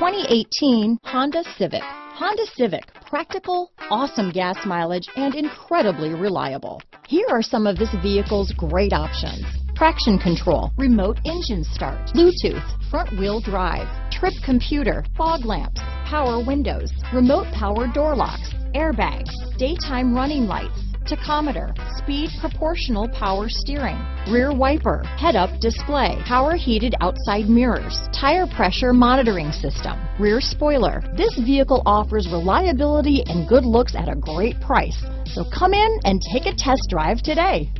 2018 Honda Civic. Honda Civic, practical, awesome gas mileage, and incredibly reliable. Here are some of this vehicle's great options. Traction control, remote engine start, Bluetooth, front wheel drive, trip computer, fog lamps, power windows, remote power door locks, airbags, daytime running lights, tachometer, speed proportional power steering, rear wiper, head-up display, power heated outside mirrors, tire pressure monitoring system, rear spoiler. This vehicle offers reliability and good looks at a great price. So come in and take a test drive today.